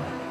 Bye.